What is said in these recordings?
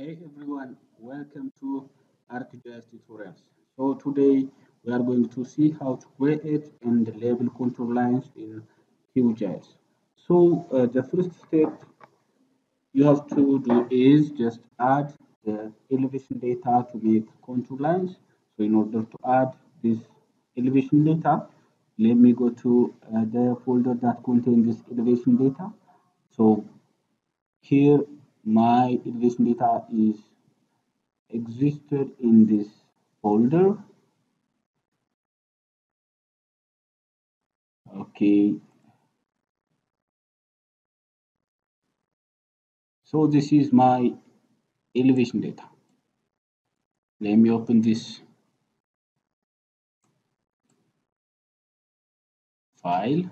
Hey everyone, welcome to ArcGIS tutorials. So today we are going to see how to create and label contour lines in QGIS. So uh, the first step you have to do is just add the elevation data to make contour lines. So in order to add this elevation data, let me go to uh, the folder that contains this elevation data. So here my elevation data is existed in this folder. Okay. So this is my elevation data. Let me open this file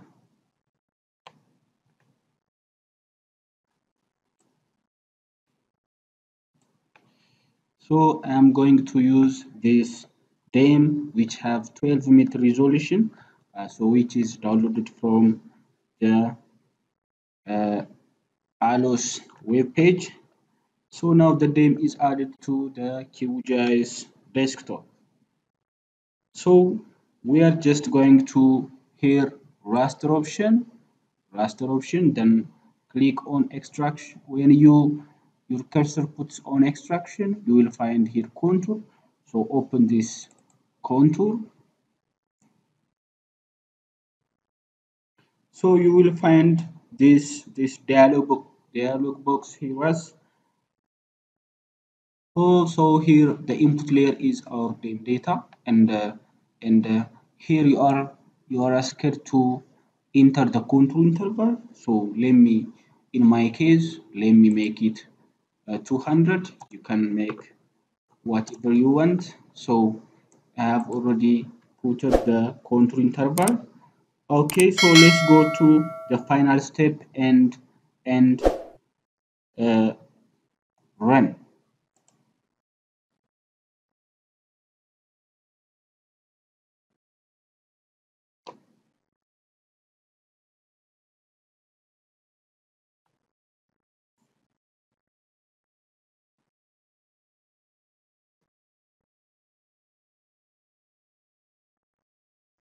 so i'm going to use this DEM which have 12 meter resolution uh, so which is downloaded from the uh, ALOS web page. So now the DEM is added to the QGIS desktop. So we are just going to here raster option raster option then click on extraction when you your cursor puts on extraction you will find here contour. So open this contour. So you will find this this dialog dialog box here as also here the input layer is our data and uh, and uh, here you are you are asked to enter the contour interval. So let me in my case let me make it uh, 200 you can make whatever you want. So i have already put the contour interval. Okay so let's go to the final step and and uh, run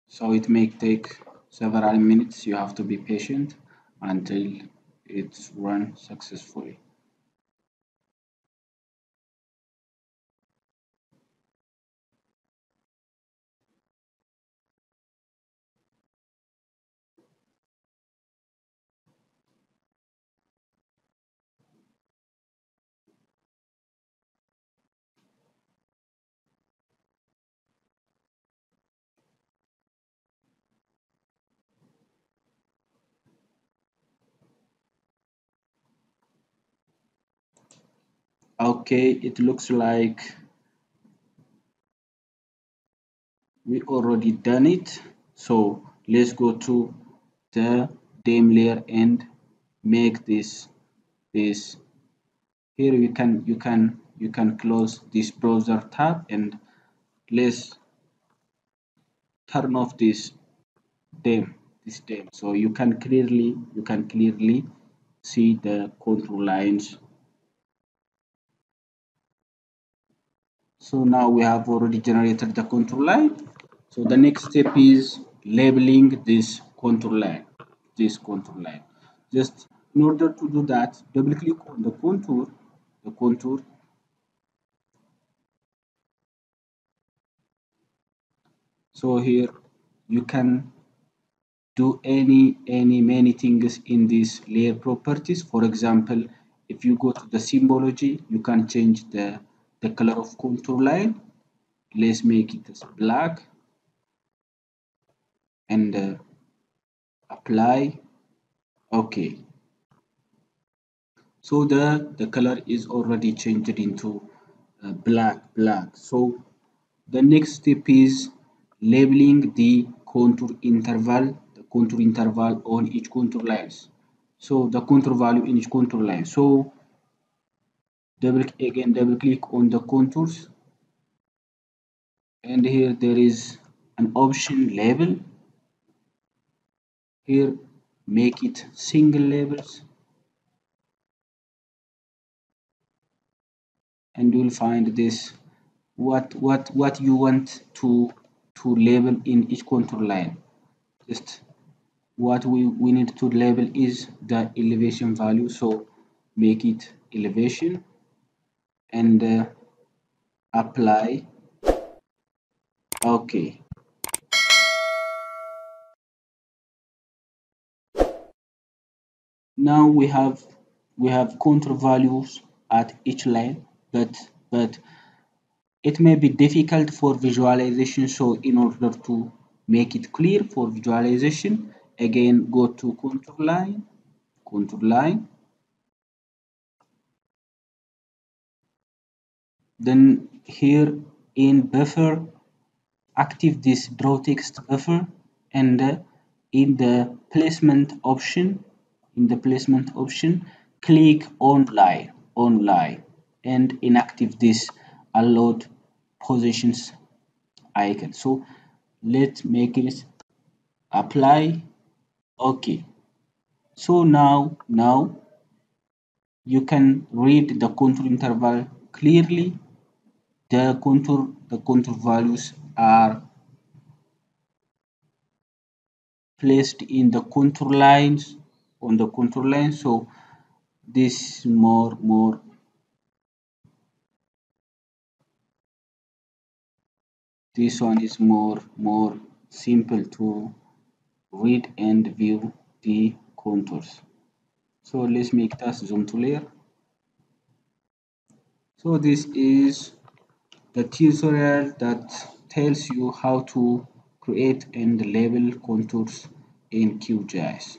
so it may take several minutes. You have to be patient until it's run successfully okay it looks like we already done it. So let's go to the DEM layer and make this this. Here you can you can you can close this browser tab and let's turn off this DEM this DEM so you can clearly you can clearly see the contour lines so now we have already generated the contour line. So the next step is labeling this contour line this contour line. Just in order to do that double click on the contour the contour. So here you can do any any many things in this layer properties. For example if you go to the symbology you can change the the color of contour line. Let's make it as black and uh, apply. Okay. So the the color is already changed into uh, black black. So the next step is labeling the contour interval the contour interval on each contour lines. So the contour value in each contour line. So double again double click on the contours. And here there is an option label. Here make it single labels. And you'll find this what what what you want to to label in each contour line. Just what we, we need to label is the elevation value. So make it elevation and uh, apply. Okay. Now we have we have contour values at each line but but it may be difficult for visualization so in order to make it clear for visualization again go to contour line contour line then here in buffer active this draw text buffer and uh, in the placement option in the placement option click on line on line and inactive this allowed positions icon. So let's make it apply. Okay. So now now you can read the contour interval clearly the contour the contour values are placed in the contour lines on the contour line. So this more more. This one is more more simple to read and view the contours. So let's make that zoom to layer. So this is the tutorial that tells you how to create and label contours in QGIS